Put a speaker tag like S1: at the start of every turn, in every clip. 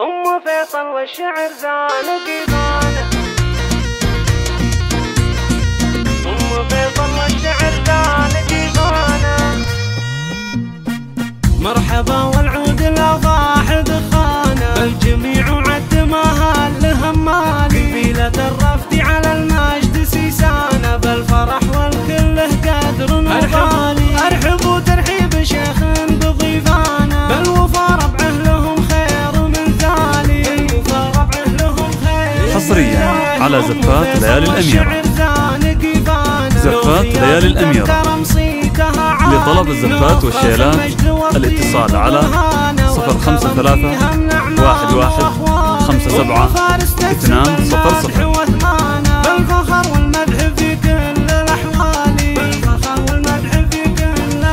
S1: أم فيصل والشعر زانق يبانه على
S2: زفات ليالي الأميرة. زفات ليالي الأميرة. لطلب الزفات والشيلات الاتصال على 053 11 57 200
S1: بالفخر والمدح في كل الأحوال بالفخر والمدح في كل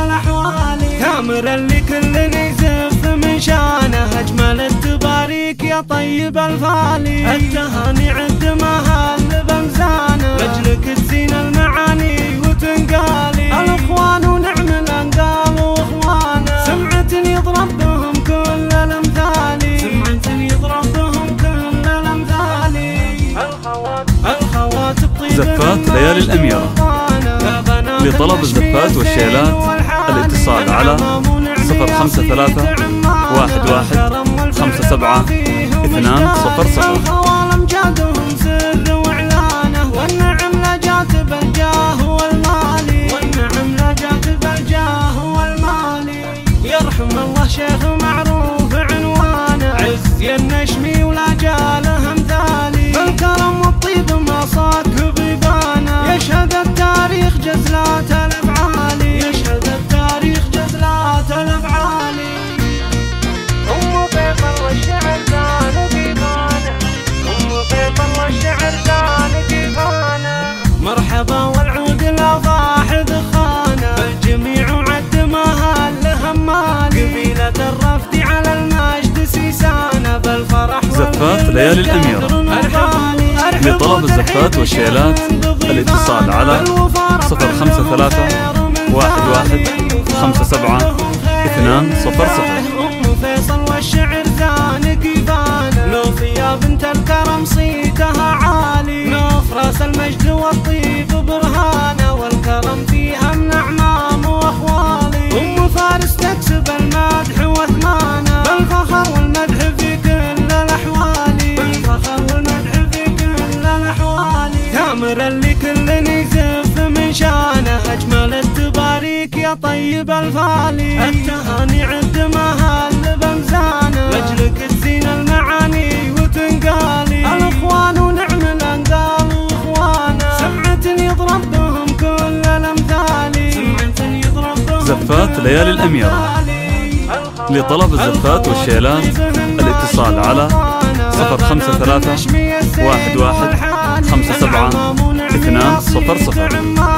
S1: يزف من شانه أجمل التباريك يا طيب الفالي التهاني عد مهال
S2: زفات ليالي الأميرة. لطلب الزفات والشيلات الاتصال على 053 11 57 200 زفات ليالي الأميرة. لطلب الزفات والشيلات الاتصال على 053 11 57 200
S1: أم فيصل والشعر زانق يبانه لو ثياب انت الكرم صيتها عالي راس المجد والطيب برهانه والكرم فيها من اعمام واخوالي ام فارس تكسب المدح كامرا لكل يزف من شانه. أجمل التباريك يا طيب الفالي التهاني عد مهال بمزانه لاجلك تزين المعاني وتنقالي. الأخوان ونعم الانقال وإخوانه. سمعة يضرب بهم كل الأمثال. سمعة يضرب بهم
S2: زفات ليالي الأميرة. لطلب الزفات والشيلات الاتصال على اثنان صفر صفر. الكرم ما